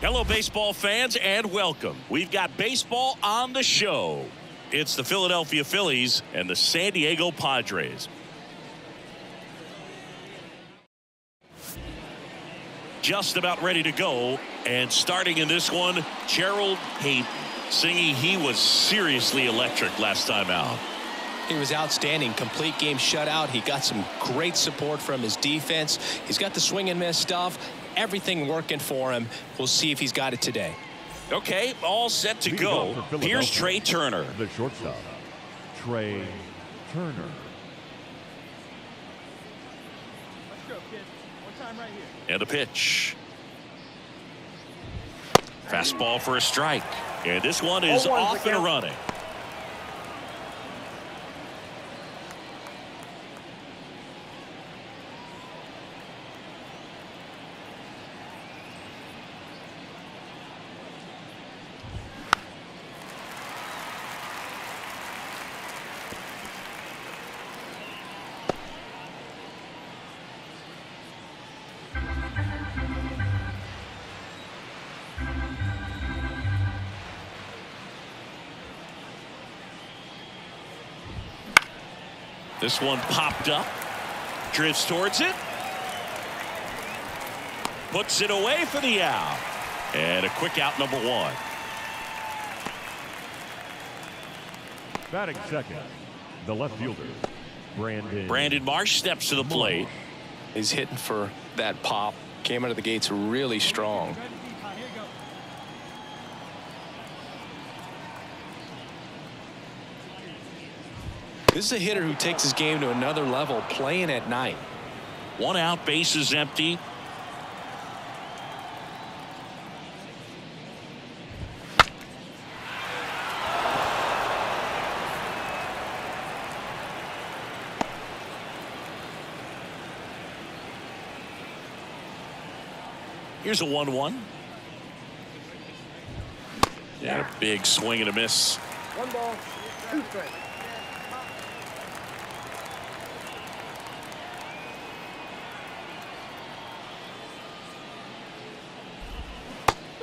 Hello, baseball fans, and welcome. We've got baseball on the show. It's the Philadelphia Phillies and the San Diego Padres. Just about ready to go. And starting in this one, Gerald Hayden. Singing he was seriously electric last time out. He was outstanding. Complete game shutout. He got some great support from his defense. He's got the swing and miss stuff. Everything working for him. We'll see if he's got it today. Okay, all set to go. off for Here's Trey Turner. The shortstop, Trey Turner. And a pitch. Fastball for a strike. And this one is one's off the and running. This one popped up. Drifts towards it. Puts it away for the out. And a quick out number one. Batting second, the left fielder, Brandon. Brandon Marsh steps to the plate. He's hitting for that pop. Came out of the gates really strong. This is a hitter who takes his game to another level playing at night. One out, base is empty. Here's a 1 1. And a big swing and a miss. One ball, two strikes.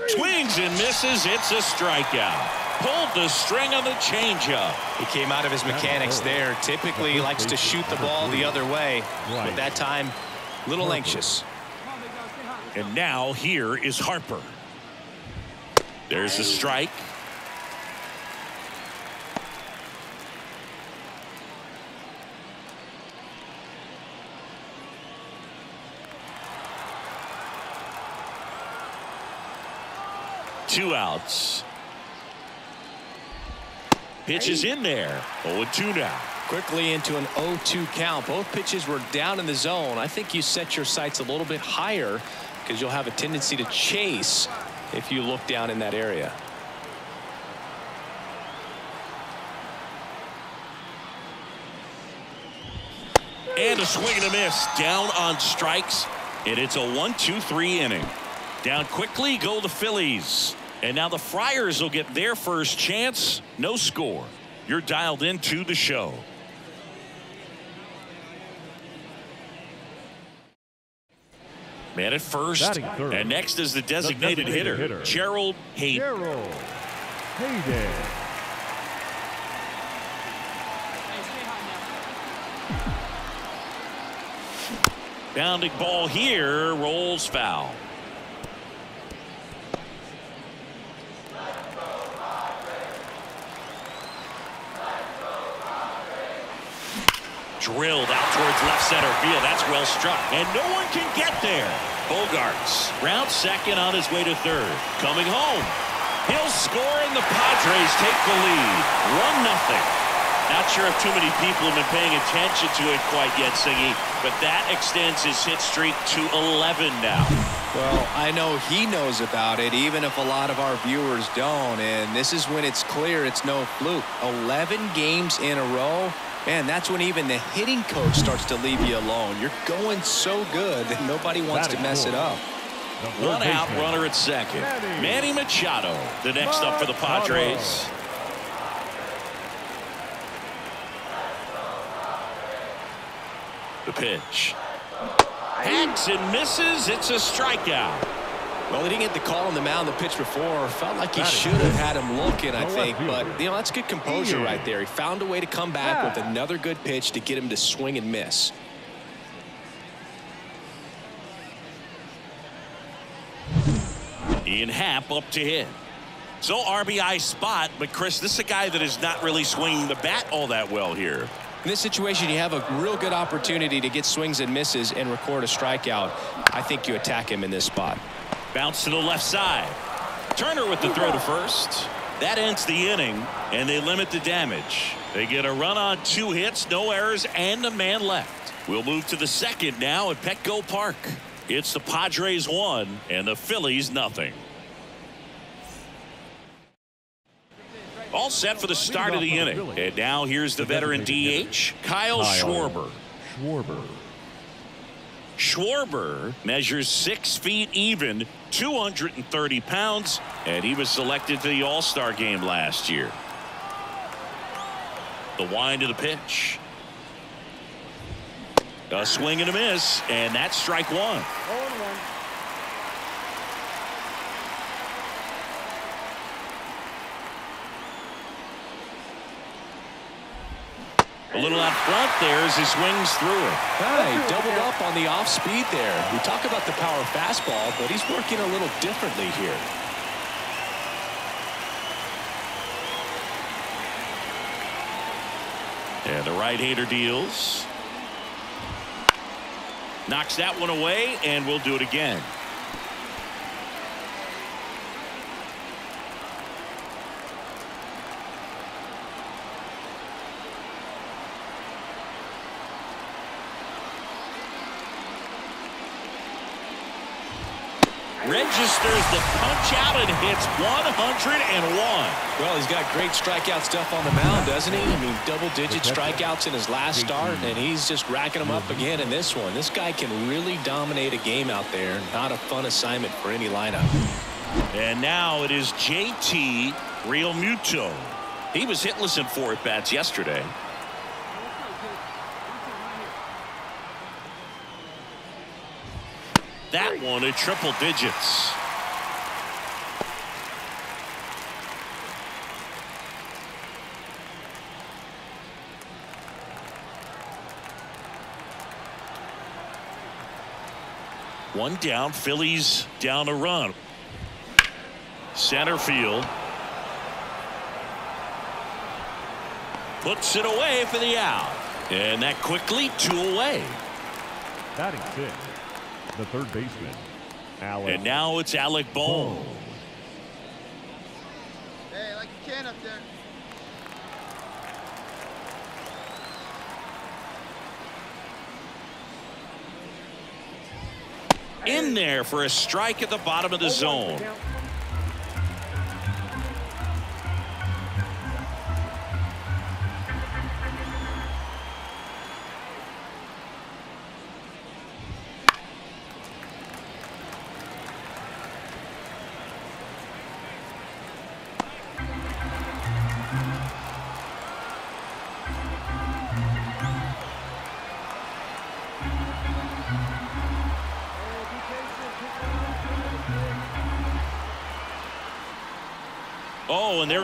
Swings and misses. It's a strikeout. Pulled the string on the changeup. He came out of his mechanics there. Typically he likes to shoot the ball the other way. But that time, a little anxious. And now here is Harper. There's a strike. Two outs. Pitch is in there. 0-2 now. Quickly into an 0-2 count. Both pitches were down in the zone. I think you set your sights a little bit higher because you'll have a tendency to chase if you look down in that area. And a swing and a miss. Down on strikes. And it's a one, two, three inning. Down quickly go the Phillies. And now the Friars will get their first chance. No score. You're dialed into the show. Man at first. And next is the designated, designated hitter, hitter. Gerald Hayden. Gerald Hayden. Bounding ball here rolls foul. Drilled out towards left center field. That's well struck. And no one can get there. Bogaerts round second on his way to third. Coming home. He'll score and the Padres take the lead. One nothing. Not sure if too many people have been paying attention to it quite yet, Singy, but that extends his hit streak to 11 now. Well, I know he knows about it, even if a lot of our viewers don't. And this is when it's clear it's no fluke. 11 games in a row. Man, that's when even the hitting coach starts to leave you alone. You're going so good that nobody wants to Batting mess it up. The One out, runner at second. Manny Manny Machado, the next up for the Padres. The pitch. Hacks and misses. It's a strikeout. Well, he didn't get the call on the mound the pitch before. Felt like he should have had him looking, I think. But, you know, that's good composure right there. He found a way to come back with another good pitch to get him to swing and miss. Ian Happ up to hit. So RBI spot, but Chris, this is a guy that is not really swinging the bat all that well here. In this situation, you have a real good opportunity to get swings and misses and record a strikeout. I think you attack him in this spot. Bounce to the left side. Turner with the throw to first. That ends the inning, and they limit the damage. They get a run on two hits, no errors, and a man left. We'll move to the second now at Petco Park. It's the Padres one and the Phillies nothing. All set for the start of the inning. And now here's the veteran DH, Kyle Schwarber. Schwarber. Schwarber measures six feet even, 230 pounds, and he was selected to the All-Star game last year. The wind of the pitch. A swing and a miss, and that's strike one. Oh, 0 and 1. A little out front there as he swings through it. Hi, doubled up on the off speed there. We talk about the power fastball, but he's working a little differently here. And the right-hander deals. Knocks that one away, and we'll do it again. Registers the punch out and hits 101. Well, he's got great strikeout stuff on the mound, doesn't he? I mean, double-digit strikeouts in his last start, and he's just racking them up again in this one. This guy can really dominate a game out there. Not a fun assignment for any lineup. And now it is JT Realmuto. He was hitless in four at bats yesterday. That one at triple digits. One down, Phillies down a run. Center field. Puts it away for the out. And that quickly two away. Batting six. The third baseman. Alex. And now it's Alec Bohm. Hey, like you can up there. In there for a strike at the bottom of the zone.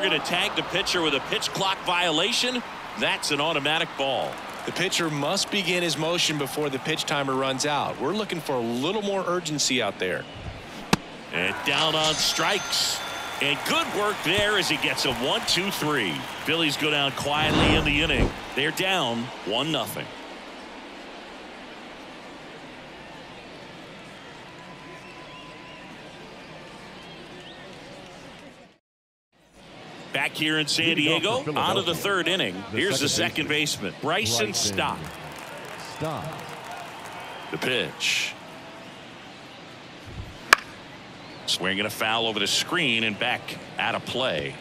Going to tag the pitcher with a pitch clock violation. That's an automatic ball. The pitcher must begin his motion before the pitch timer runs out. We're looking for a little more urgency out there. And down on strikes. And good work there as he gets a one, two, three. Phillies go down quietly in the inning. They're down one nothing. Back here in San Diego, on to the third inning. Here's the second baseman, Bryson Stott. Stop. The pitch. Swinging a foul over the screen and back out of play.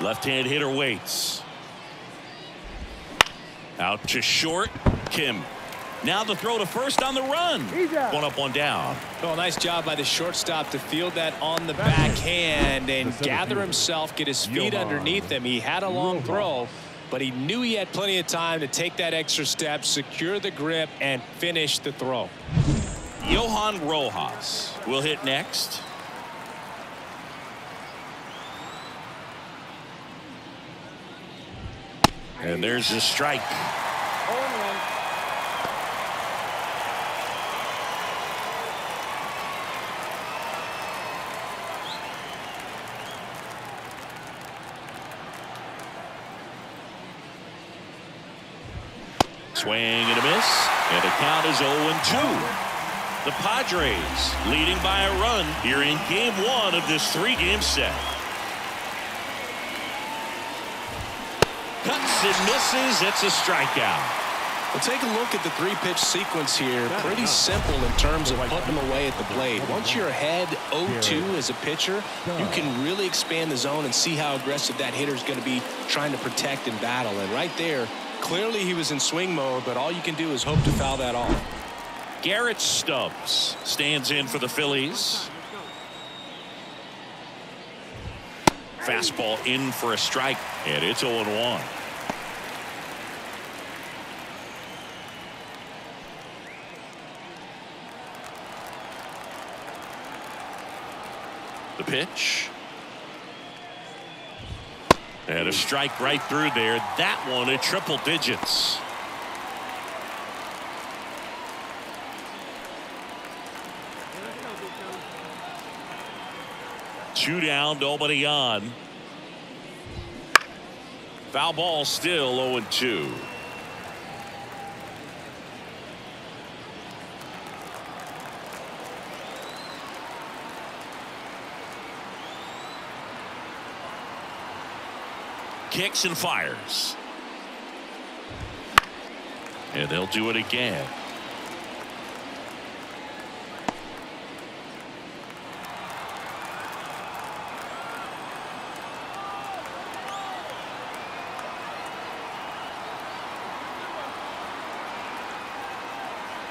Left-hand hitter waits. Out to short. Kim. Now the throw to first on the run. One up, one down. Oh, nice job by the shortstop to field that on the backhand and gather himself, get his feet underneath him. He had a long throw, but he knew he had plenty of time to take that extra step, secure the grip, and finish the throw. Johan Rojas will hit next. And there's a strike. Swing and a miss. And the count is 0-2. The Padres leading by a run here in game one of this three-game set. Cuts and misses. It's a strikeout. Well, take a look at the three-pitch sequence here. Pretty simple in terms of putting them away at the plate. Once you're ahead 0-2 as a pitcher, you can really expand the zone and see how aggressive that hitter is going to be trying to protect and battle. And right there, clearly he was in swing mode, but all you can do is hope to foul that off. Garrett Stubbs stands in for the Phillies. Fastball in for a strike, and it's 0-1. The pitch. And a strike right through there. That one at triple digits. Two down, nobody on. Foul ball still 0 Kicks and fires. And they'll do it again.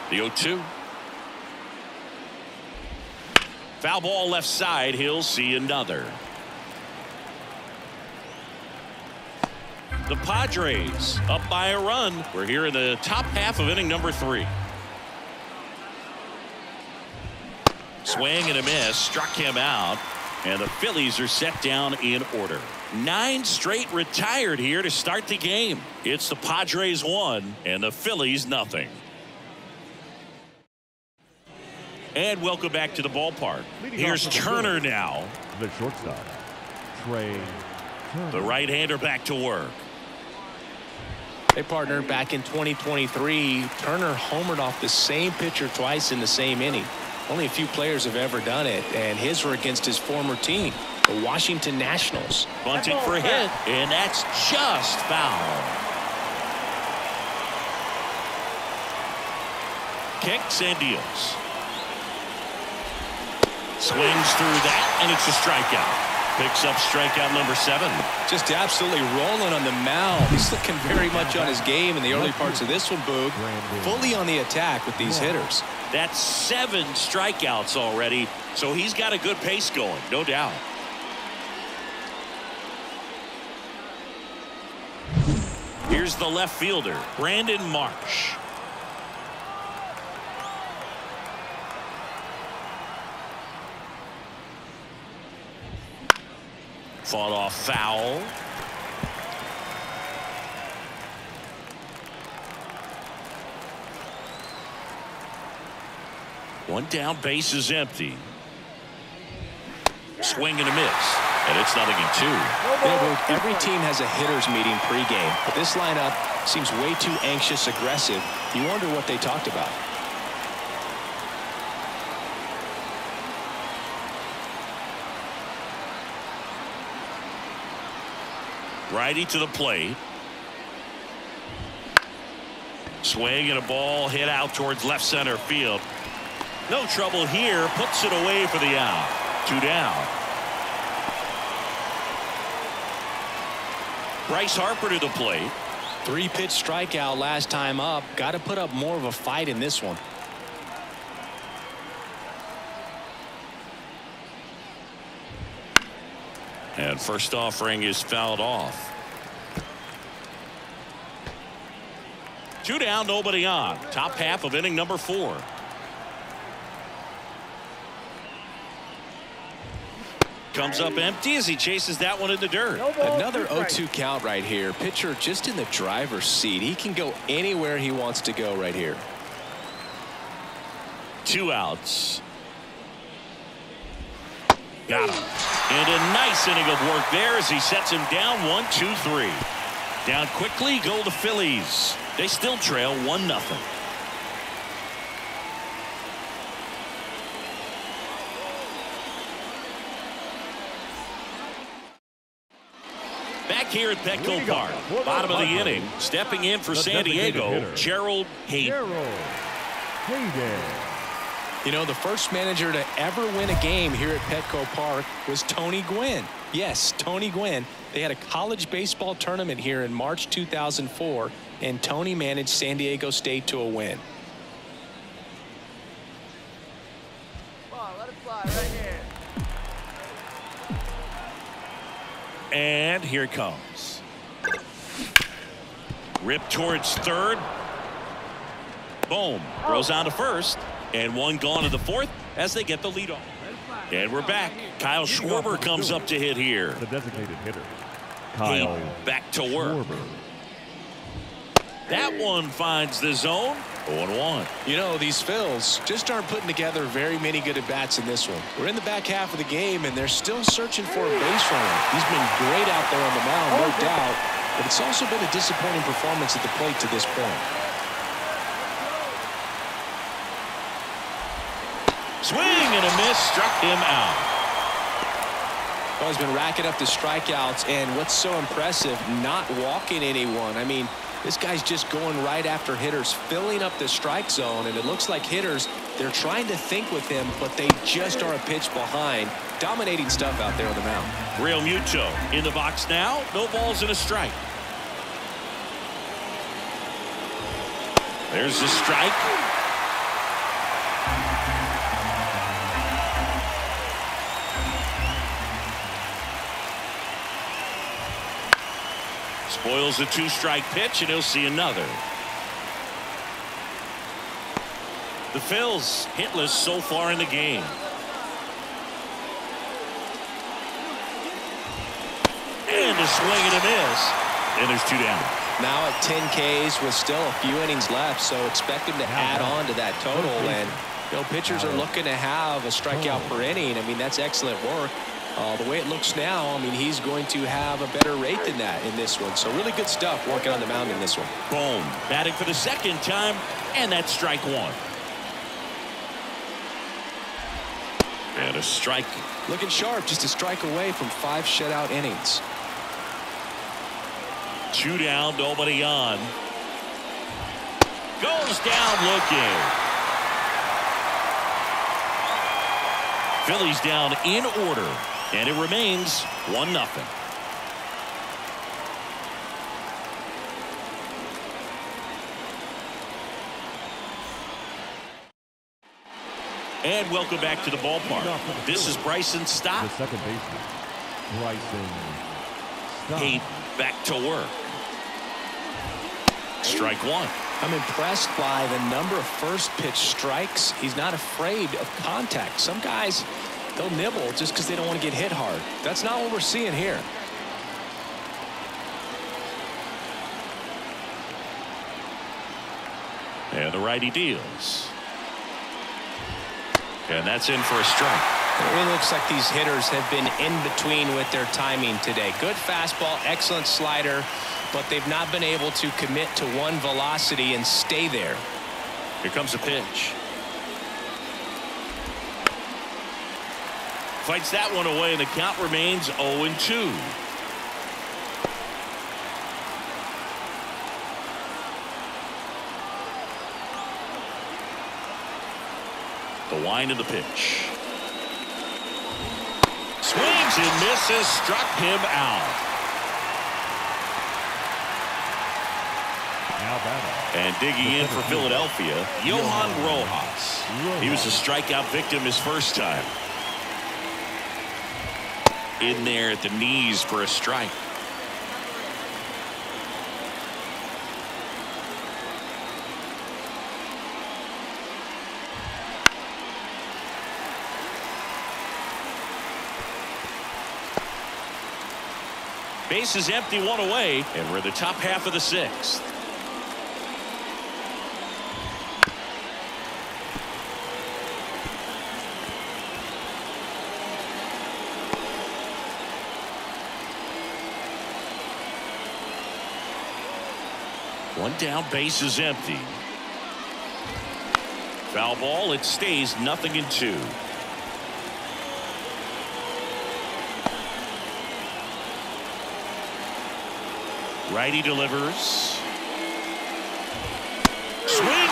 The 0-2. Foul ball left side. He'll see another. The Padres up by a run. We're here in the top half of inning number three. Swing and a miss. Struck him out. And the Phillies are set down in order. Nine straight retired here to start the game. It's the Padres one and the Phillies nothing. And welcome back to the ballpark. Here's Turner now. The shortstop, Trey Turner. The right-hander back to work. Hey, partner, back in 2023, Turner homered off the same pitcher twice in the same inning. Only a few players have ever done it, and his were against his former team, the Washington Nationals. Bunting for a hit, and that's just foul. Kicks and deals. Swings through that, and it's a strikeout. Picks up strikeout number seven. Just absolutely rolling on the mound. He's looking very much on his game in the early parts of this one, Boog. Fully on the attack with these hitters. That's seven strikeouts already, so he's got a good pace going, no doubt. Here's the left fielder, Brandon Marsh. Fought off foul. One down, base is empty. Swing and a miss. And it's nothing in two. Every team has a hitters meeting pregame, but this lineup seems way too anxious aggressive. You wonder what they talked about. Righty to the plate. Swing and a ball hit out towards left center field. No trouble here. Puts it away for the out. Two down. Bryce Harper to the plate. Three pitch strikeout last time up. Got to put up more of a fight in this one. And first offering is fouled off. Two down, nobody on. Top half of inning number four. Comes up empty as he chases that one in the dirt. Another 0-2 count right here. Pitcher just in the driver's seat. He can go anywhere he wants to go right here. Two outs. Got him. And a nice inning of work there as he sets him down one, two, three. Down quickly go the Phillies. They still trail one nothing. Back here at Petco Park, bottom of the inning, stepping in for San Diego, Gerald Hayden. Gerald Hayden. You know, the first manager to ever win a game here at Petco Park was Tony Gwynn. Yes, Tony Gwynn. They had a college baseball tournament here in March 2004, and Tony managed San Diego State to a win. Come on, let it fly right here. And here it comes. Rip towards third. Boom. Throws oh. on to first. And one gone to the fourth as they get the lead off. And we're back. Kyle Schwarber comes up to hit here. The designated hitter. He Kyle back to work. Schwarber. That one finds the zone. 0-1. You know, these Phils just aren't putting together very many good at-bats in this one. We're in the back half of the game, and they're still searching for a base runner. He's been great out there on the mound, no oh, doubt, but it's also been a disappointing performance at the plate to this point. Swing and a miss. Struck him out. Well, he's been racking up the strikeouts, and what's so impressive, not walking anyone. I mean, this guy's just going right after hitters, filling up the strike zone, and it looks like hitters, they're trying to think with him, but they just are a pitch behind. Dominating stuff out there on the mound. Realmuto in the box now. No balls and a strike. There's the strike. Spoils a two-strike pitch, and he'll see another. The Phils hitless so far in the game. And a swing and a miss. And there's two down. Now at 10 Ks with still a few innings left, so expect him to add on to that total. And you know, pitchers are looking to have a strikeout oh. per inning. I mean, that's excellent work. Uh, the way it looks now, I mean, he's going to have a better rate than that in this one. So really good stuff working on the mound in this one. Boom. Batting for the second time, and that's strike one. And a strike. Looking sharp, just a strike away from five shutout innings. Two down, nobody on. Goes down looking. Phillies down in order, and it remains 1 nothing. And welcome back to the ballpark. This is Bryson The Stott. second baseman. Bryson. Stott. Eight back to work. Strike one. I'm impressed by the number of first pitch strikes. He's not afraid of contact. Some guys, they'll nibble just because they don't want to get hit hard. That's not what we're seeing here. And the righty deals. And that's in for a strike. It really looks like these hitters have been in between with their timing today. Good fastball, excellent slider, but they've not been able to commit to one velocity and stay there. Here comes a pitch. Fights that one away, and the count remains 0-2. The wind of the pitch. Swings and misses, struck him out. And digging in for Philadelphia, Johan Rojas. He was a strikeout victim his first time in there at the knees for a strike. Base is empty, one away, and we're in the top half of the sixth. One down, base is empty. Foul ball, it stays nothing in two. Righty delivers.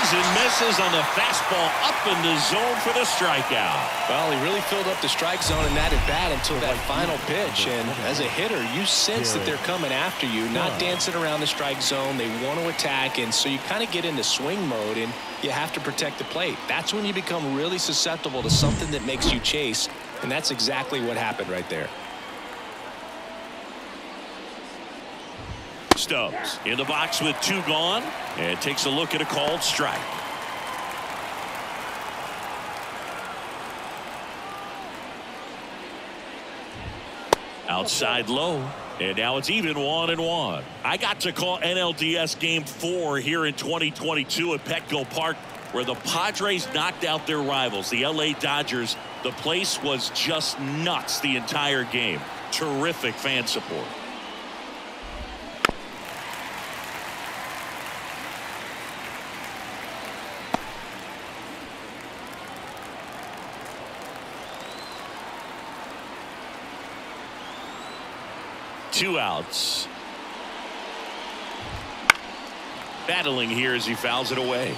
Swings and misses on the fastball up in the zone for the strikeout. Well, he really filled up the strike zone in that at bat until that final pitch. And as a hitter, you sense that they're coming after you, not dancing around the strike zone. They want to attack, and so you kind of get into swing mode, and you have to protect the plate. That's when you become really susceptible to something that makes you chase, and that's exactly what happened right there. Stubbs in the box with two gone and takes a look at a called strike. Outside low. And now it's even one and one. I got to call NLDS game four here in 2022 at Petco Park where the Padres knocked out their rivals, the LA Dodgers. The place was just nuts the entire game. Terrific fan support. Two outs. Battling here as he fouls it away.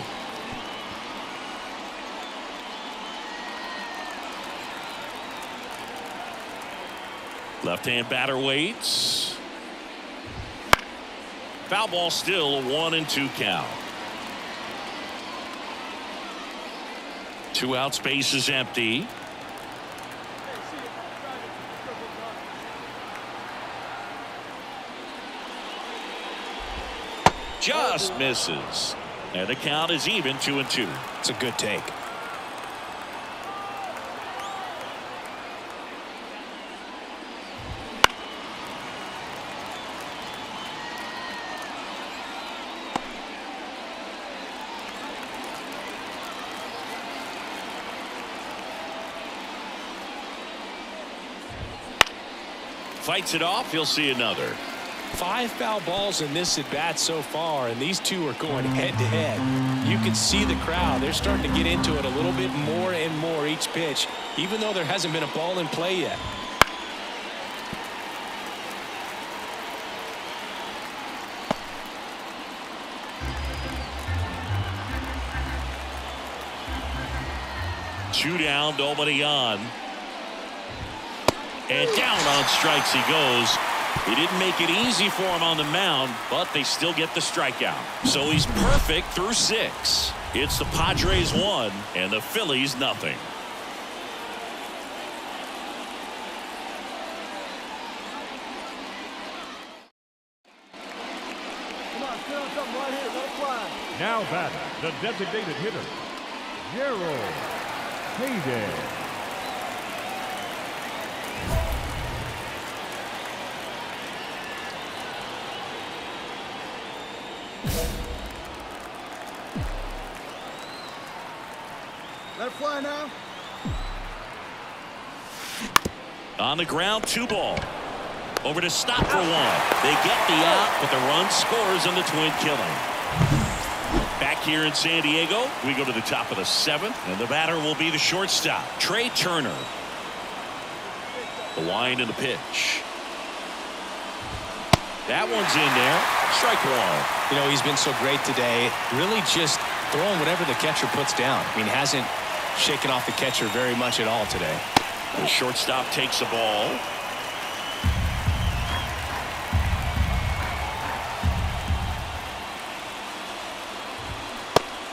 Left-hand batter waits. Foul ball still a one and two count. Two out space is empty. Just misses. And the count is even two and two. It's a good take. Fights it off. He'll see another. Five foul balls in this at bat so far, and these two are going head to head. You can see the crowd. They're starting to get into it a little bit more and more each pitch, even though there hasn't been a ball in play yet. Two down, nobody on. And down on strikes he goes. He didn't make it easy for him on the mound, but they still get the strikeout. So he's perfect through six. It's the Padres one and the Phillies nothing. Now batting the designated hitter, Gerald Hayden. Let it fly now. On the ground, two ball. Over to stop for one. They get the out, but the run scores on the twin killing. Back here in San Diego, we go to the top of the seventh, and the batter will be the shortstop, Trey Turner. The wind and the pitch. That one's in there. Strike one. You know, he's been so great today. Really just throwing whatever the catcher puts down. I mean, hasn't shaken off the catcher very much at all today. The shortstop takes the ball.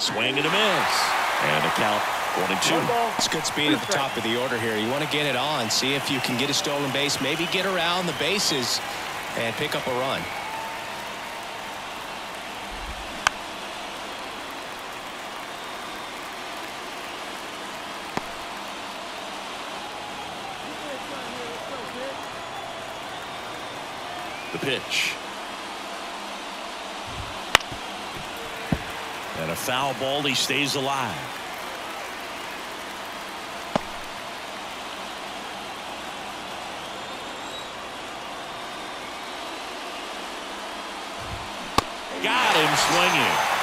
Swing and a miss. And a count one and two. It's good speed at the top of the order here. You want to get it on, see if you can get a stolen base, maybe get around the bases and pick up a run. Pitch. And a foul ball. He stays alive. Got him swinging.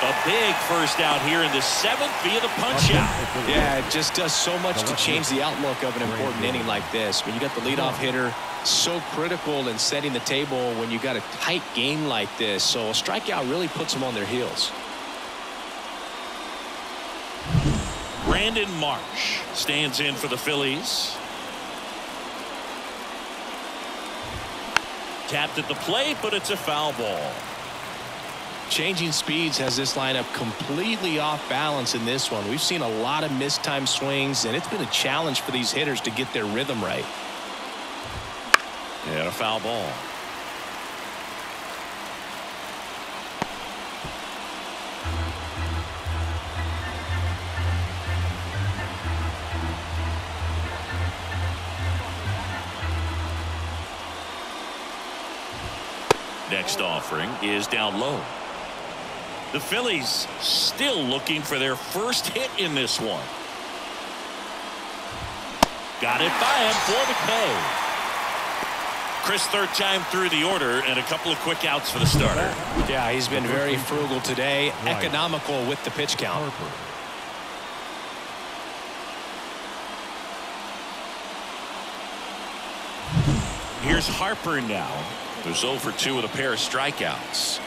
A big first out here in the seventh via the punch out. Yeah, it just does so much to change the outlook of an important inning like this. When you got the leadoff hitter, so critical in setting the table when you got a tight game like this. So a strikeout really puts them on their heels. Brandon Marsh stands in for the Phillies. Tapped at the plate, but it's a foul ball. Changing speeds has this lineup completely off balance in this one. We've seen a lot of mistimed swings, and it's been a challenge for these hitters to get their rhythm right. And a foul ball. Next offering is down low. The Phillies still looking for their first hit in this one. Got it by him for the K. Chris third time through the order and a couple of quick outs for the starter. Yeah, he's been very frugal today, Right. economical with the pitch count. Harper. Here's Harper now. There's over 2 with a pair of strikeouts.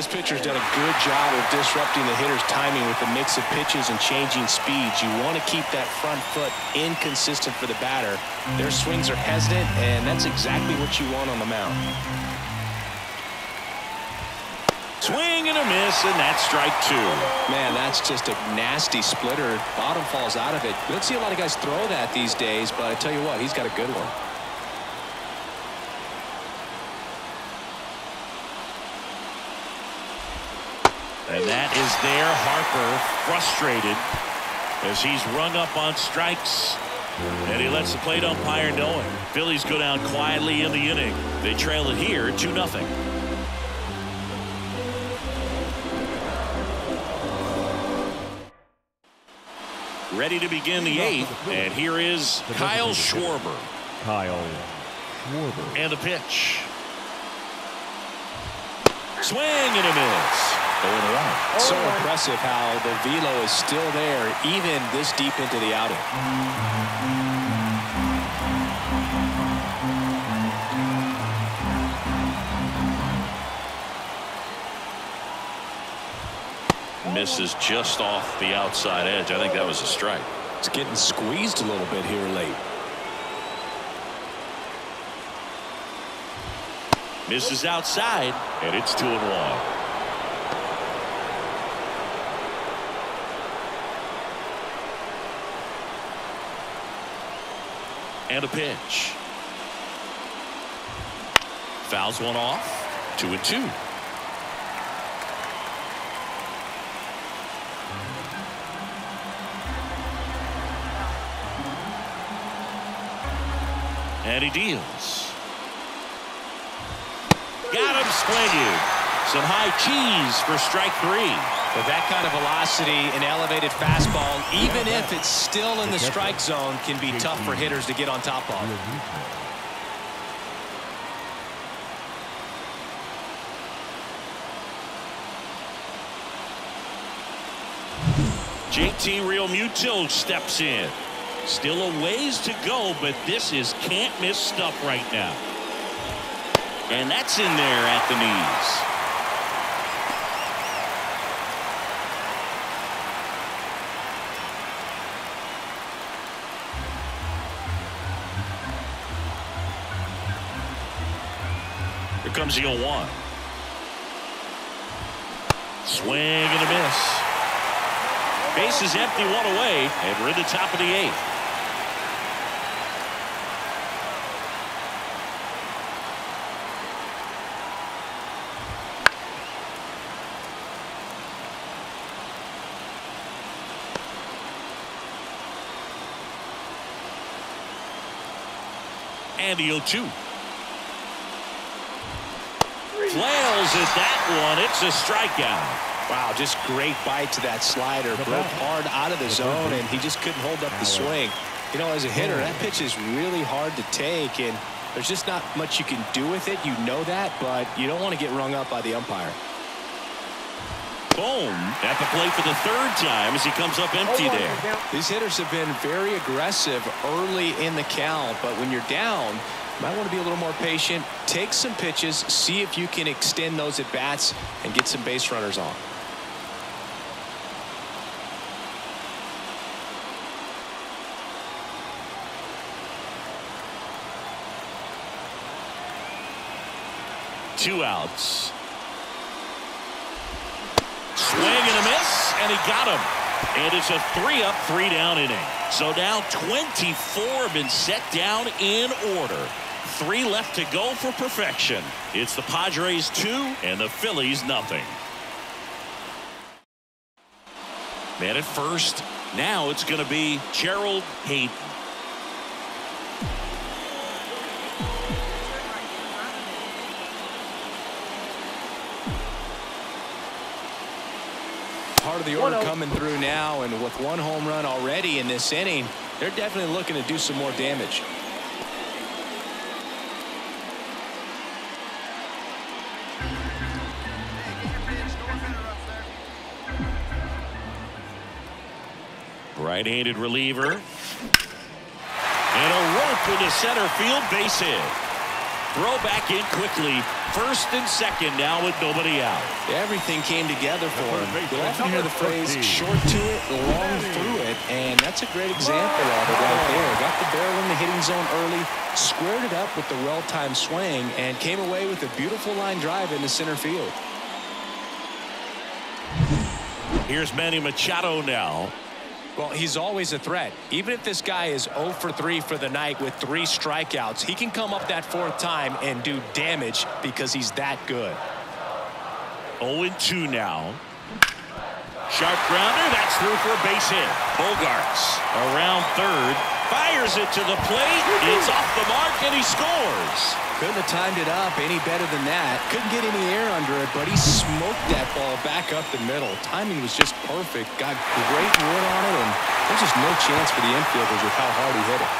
This pitcher's done a good job of disrupting the hitter's timing with the mix of pitches and changing speeds. You want to keep that front foot inconsistent for the batter. Their swings are hesitant, and that's exactly what you want on the mound. Swing and a miss, and that's strike two. Man, that's just a nasty splitter. Bottom falls out of it. You don't see a lot of guys throw that these days, but I tell you what, he's got a good one. And that is there. Harper frustrated as he's rung up on strikes. And he lets the plate umpire know it. Phillies go down quietly in the inning. They trail it here 2 nothing. Ready to begin the eighth. And here is Kyle Schwarber. Kyle Schwarber. And the pitch. Swing and a miss. Going one. Oh, so impressive how the velo is still there even this deep into the outing. Misses just off the outside edge. I think that was a strike. It's getting squeezed a little bit here late. Misses outside, and it's two and one. And a pitch. Fouls one off. Two and two. And he deals. Got him swinging. Some high cheese for strike three. But that kind of velocity and elevated fastball, even if it's still in the strike zone, can be tough for hitters to get on top of. JT Realmuto steps in. Still a ways to go, but this is can't miss stuff right now. And that's in there at the knees. comes the 0 1. Swing and a miss. Base is empty, one away, and we're in the top of the eighth. And he'll 2. Flails at that one. It's a strikeout. Wow, just great bite to that slider. Broke hard out of the zone, and he just couldn't hold up the swing. You know, as a hitter, that pitch is really hard to take, and there's just not much you can do with it. You know that, but you don't want to get rung up by the umpire. Boom at the plate for the third time as he comes up empty there. These hitters have been very aggressive early in the count, but when you're down, you might want to be a little more patient. Take some pitches, see if you can extend those at bats and get some base runners on. Two outs. Swing and a miss, and he got him. And it's a three up, three down inning. So now 24 have been set down in order. Three left to go for perfection. It's the Padres two and the Phillies nothing. Man at first. Now it's going to be Gerald Hayden. Part of the order coming through now, and with one home run already in this inning, they're definitely looking to do some more damage. Right-handed reliever. And a rope into center field base hit. Throw back in quickly. First and second now with nobody out. Everything came together for him. You often hear the phrase short to it, long through it, and that's a great example of it right there. Got the barrel in the hitting zone early, squared it up with the well-timed swing, and came away with a beautiful line drive into center field. Here's Manny Machado now. Well, he's always a threat. Even if this guy is 0 for 3 for the night with three strikeouts, he can come up that fourth time and do damage because he's that good. 0-2 now. Sharp grounder. That's through for a base hit. Bogaerts around third. Fires it to the plate. It's off the mark, and he scores. Couldn't have timed it up any better than that. Couldn't get any air under it, but he smoked that ball back up the middle. Timing was just perfect. Got great wood on it, and there's just no chance for the infielders with how hard he hit it.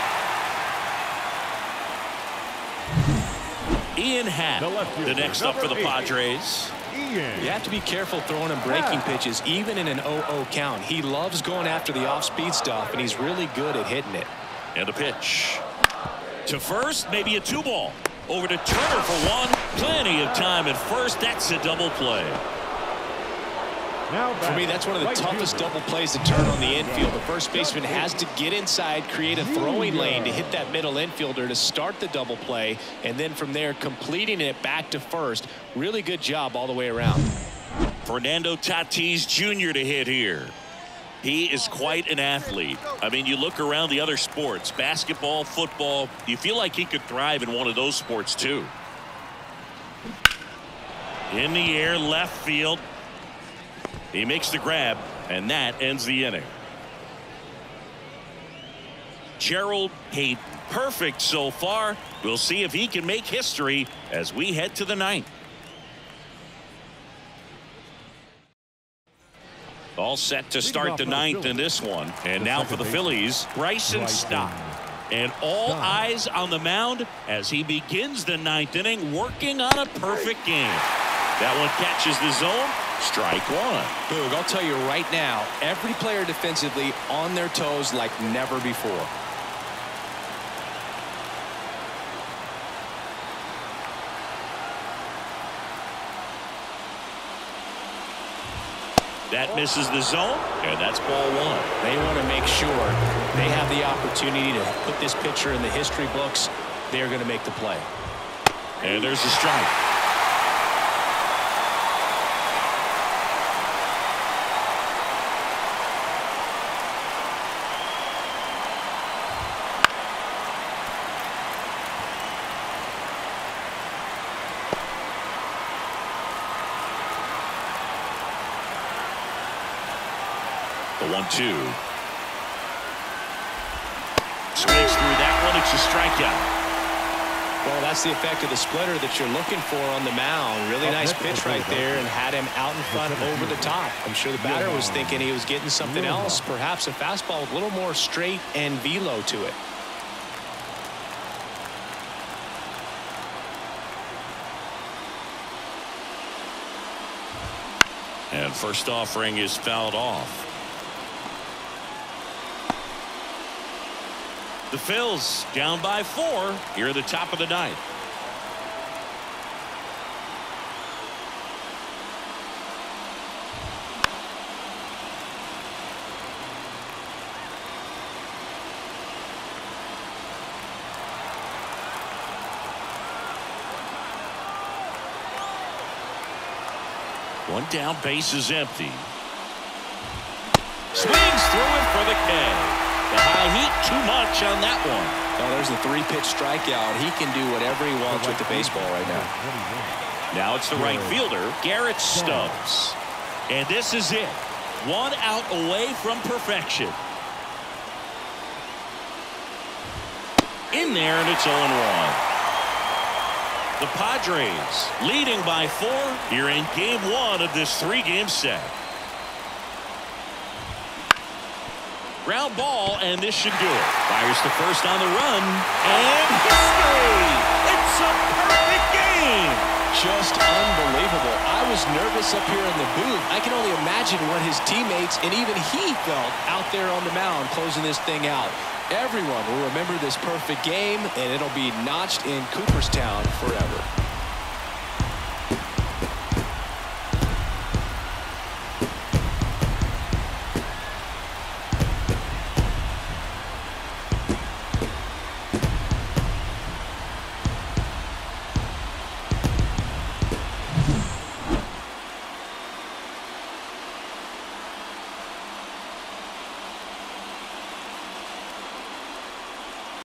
Ian Happ, the, the next up for the Padres. You have to be careful throwing him breaking pitches, even in an 0-0 count. He loves going after the off-speed stuff, and he's really good at hitting it. And a pitch. To first, maybe a two ball. Over to Turner for one. Plenty of time at first. That's a double play. Now for me, that's one of the toughest double plays to turn on the infield. The first baseman has to get inside, create a throwing lane to hit that middle infielder to start the double play, and then from there, completing it back to first. Really good job all the way around. Fernando Tatis Jr. to hit here. He is quite an athlete. I mean, you look around the other sports, basketball, football, you feel like he could thrive in one of those sports too. In the air, left field. He makes the grab, and that ends the inning. Gerald Hayden, perfect so far. We'll see if he can make history as we head to the ninth. All set to start the ninth in this one. And now for the Phillies, Bryson Stott. And all eyes on the mound as he begins the ninth inning working on a perfect game. That one catches the zone. Strike one. Boog, I'll tell you right now, every player defensively on their toes like never before. That misses the zone, and that's ball one. They want to make sure they have the opportunity to put this pitcher in the history books. They're going to make the play. And there's the strike. The one-two. Swings through that one. It's a strikeout. Well, that's the effect of the splitter that you're looking for on the mound. Really nice pitch right there and had him out in front over the top. I'm sure the batter was thinking he was getting something else, perhaps a fastball with a little more straight and velo to it. And first offering is fouled off. The Phils down by four here at the top of the ninth. One down, base is empty. Swings through it for the K. The high heat, too much on that one. Oh, there's a three-pitch strikeout. He can do whatever he wants with the baseball right now. Now it's the right fielder, Garrett Stubbs. And this is it. One out away from perfection. In there, and it's 0-1. The Padres leading by four here in game one of this three-game set. Ground ball, and this should do it. Fires the first on the run, and history! It's a perfect game! Just unbelievable. I was nervous up here in the booth. I can only imagine what his teammates and even he felt out there on the mound closing this thing out. Everyone will remember this perfect game, and it'll be notched in Cooperstown forever.